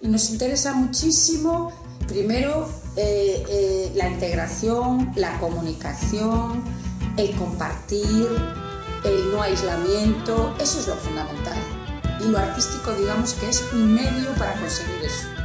y nos interesa muchísimo, primero, eh, eh, la integración, la comunicación, el compartir, el no aislamiento, eso es lo fundamental. Y lo artístico, digamos que es un medio para conseguir eso.